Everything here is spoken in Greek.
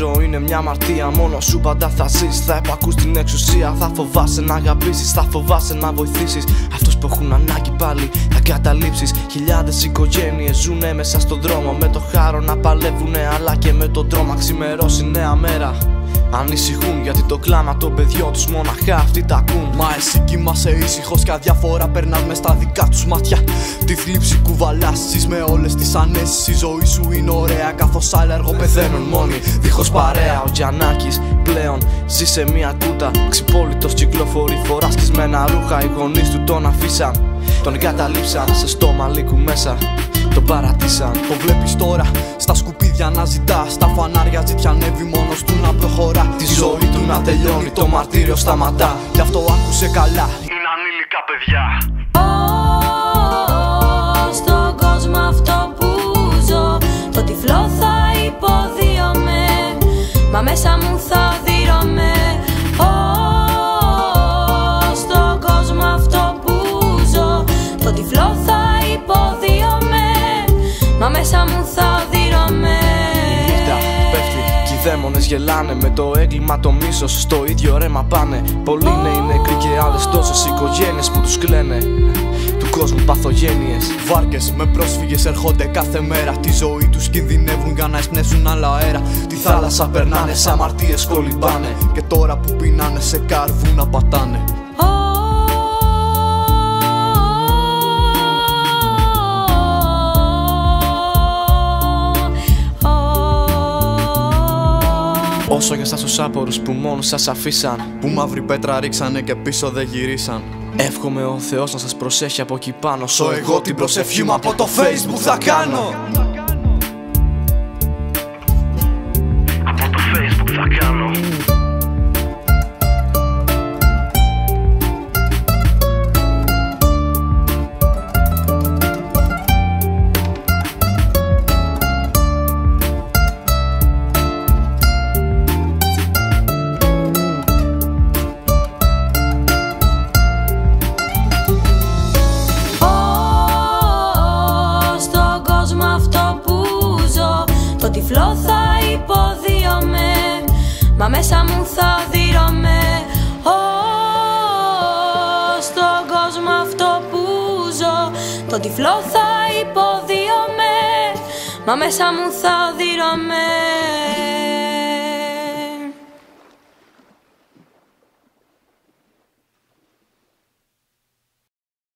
Σε αυτή την κοινωνία η ζωή είναι μια μαρτία. Μόνο σου πάντα θα ζεις. Θα επακούς την εξουσία. Θα φοβάσαι να αγαπήσεις, θα φοβάσαι να βοηθήσεις. Αυτούς που έχουν ανάγκη πάλι θα καταλήψει. Χιλιάδες οικογένειες ζουνε μέσα στον δρόμο. Με το χάρο να παλεύουνε, αλλά και με τον τρόμο. Ξημερώσει νέα μέρα. Ανησυχούν γιατί το κλάμα των παιδιών τους μοναχά αυτοί τα ακούν. Μα εσύ κοιμάσαι ήσυχος και αδιαφορά περνάς μες στα δικά τους μάτια. Τη θλίψη κουβαλάς με όλες τις ανέσεις. Η ζωή σου είναι ωραία καθώς άλλα έργο πεθαίνουν μόνοι. Δίχως παρέα. Ο Γιαννάκη πλέον ζει σε μια κούτα. Ξυπόλυτος κυκλοφορεί φοράς σκισμένα ρούχα. Οι γονείς του τον αφήσαν. Τον εγκαταλείψαν σε στόμα λύκου μέσα. Τον παρατήσαν. Το βλέπεις τώρα στα σκουπίδια να ζητά. Στα φανάρια ζητιανεύει μόνος του να προχωρά. Τη ζωή του να τελειώνει, το μαρτύριο σταματά. Γι' αυτό άκουσε καλά. Είναι ανήλικα παιδιά. Στον κόσμο αυτό που ζω Το τυφλό θα υποδίωμαι Μα μέσα μου θα οδύρωμαι Στον κόσμο αυτό που ζω Το τυφλό θα υποδίωμαι Μα μέσα μου θα οδύρωμαι δαίμονες γελάνε Με το έγκλημα το μίσος στο ίδιο ρέμα πάνε Πολλοί νέοι νεκροί και άλλες τόσες οικογένειες που τους κλαίνε Του κόσμου παθογένειες Βάρκες με πρόσφυγες έρχονται κάθε μέρα. Τη ζωή τους κινδυνεύουν για να εισπνέσουν άλλα αέρα. Τη θάλασσα περνάνε, σαν αμαρτίε κολυμπάνε. Και τώρα που πεινάνε σε κάρβου να πατάνε. Όσο για σας τους άπορους που μόνο σας αφήσαν Που μαύρη πέτρα ρίξανε και πίσω δεν γυρίσαν. Εύχομαι ο Θεός να σας προσέχει από εκεί πάνω Σω εγώ την προσευχή μου από το facebook θα κάνω. Θα οδύρωμαι Ω, Στον κόσμο αυτό που ζω Το τυφλό θα υποδίωμαι. Μα μέσα μου θα οδύρωμαι